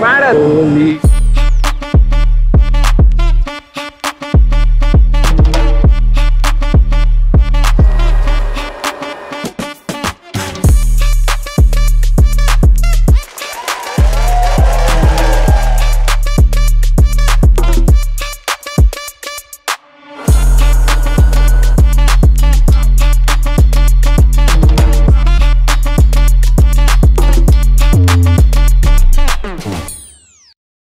Maravilha.